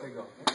这个。